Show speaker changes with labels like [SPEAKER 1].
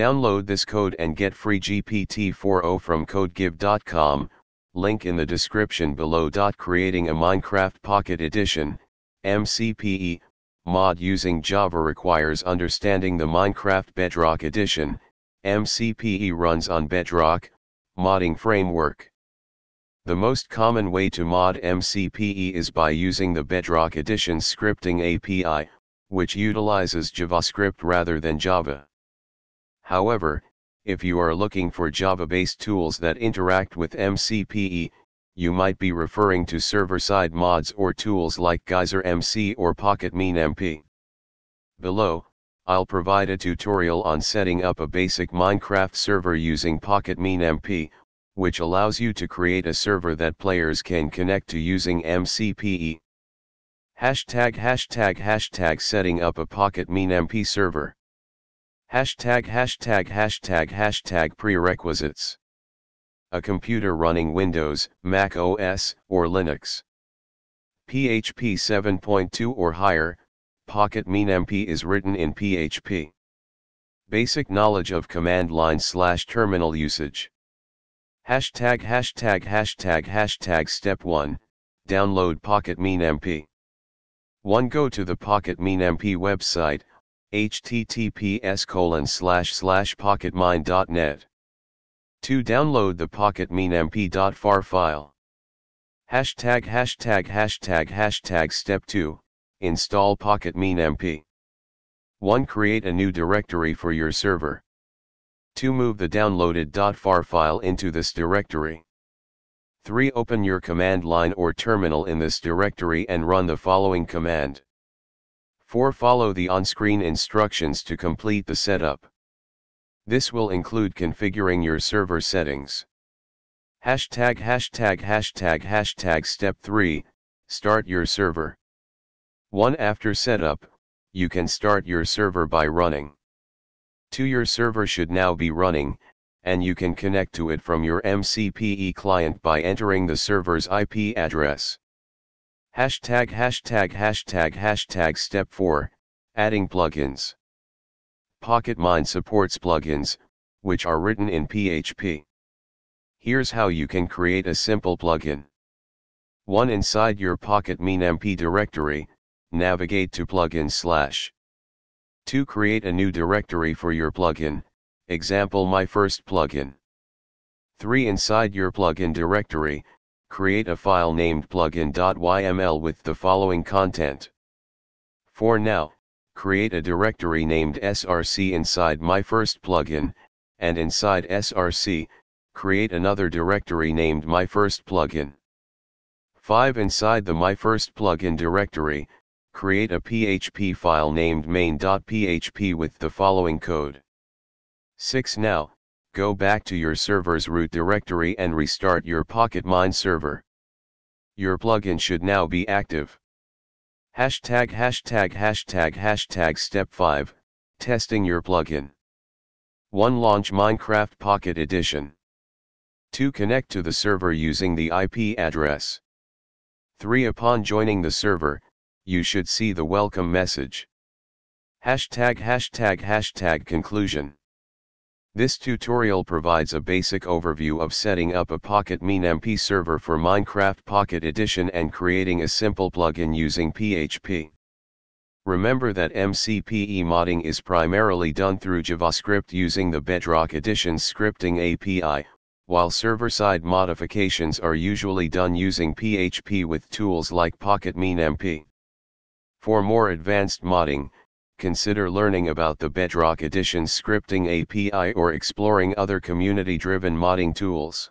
[SPEAKER 1] Download this code and get free GPT-4o from codegive.com, link in the description below. Creating a Minecraft Pocket Edition, MCPE, mod using Java requires understanding the Minecraft Bedrock Edition, MCPE runs on Bedrock, modding framework. The most common way to mod MCPE is by using the Bedrock Edition scripting API, which utilizes JavaScript rather than Java. However, if you are looking for Java-based tools that interact with MCPE, you might be referring to server-side mods or tools like Geyser MC or PocketMine-MP. Below, I'll provide a tutorial on setting up a basic Minecraft server using PocketMine-MP, which allows you to create a server that players can connect to using MCPE. Hashtag hashtag hashtag setting up a PocketMine-MP server. Hashtag hashtag hashtag hashtag prerequisites. A computer running Windows, Mac OS, or Linux. PHP 7.2 or higher, Pocket PocketMine-MP is written in PHP. Basic knowledge of command line slash terminal usage. Hashtag hashtag hashtag hashtag step 1, download Pocket PocketMine-MP. 1. Go to the Pocket PocketMine-MP website, https colon slash slash pocketmine.net. 2. Download the pocketmine-mp.phar file. Hashtag hashtag hashtag hashtag step 2, install pocketmine-mp. 1. Create a new directory for your server. 2. Move the downloaded .phar file into this directory. 3. Open your command line or terminal in this directory and run the following command. 4. Follow the on-screen instructions to complete the setup. This will include configuring your server settings. Hashtag hashtag hashtag hashtag step 3, start your server. 1. After setup, you can start your server by running. 2. Your server should now be running, and you can connect to it from your MCPE client by entering the server's IP address. Hashtag hashtag hashtag hashtag step 4, adding plugins. PocketMine supports plugins, which are written in PHP. Here's how you can create a simple plugin. 1. Inside your PocketMine-MP directory, navigate to plugin slash. 2. Create a new directory for your plugin, example my first plugin. 3. Inside your plugin directory, create a file named plugin.yml with the following content. For now, create a directory named src inside my first plugin, and inside src, create another directory named my first plugin. 5. Inside the my first plugin directory, create a PHP file named main.php with the following code. 6. Now, go back to your server's root directory and restart your PocketMine server. Your plugin should now be active. Hashtag hashtag hashtag hashtag step 5, testing your plugin. 1. Launch Minecraft Pocket Edition. 2. Connect to the server using the IP address. 3. Upon joining the server, you should see the welcome message. Hashtag hashtag hashtag conclusion. This tutorial provides a basic overview of setting up a Pocket PocketMine-MP server for Minecraft Pocket Edition and creating a simple plugin using PHP. Remember that MCPE modding is primarily done through JavaScript using the Bedrock Edition scripting API, while server-side modifications are usually done using PHP with tools like Pocket PocketMine-MP. For more advanced modding, consider learning about the Bedrock Edition scripting API or exploring other community-driven modding tools.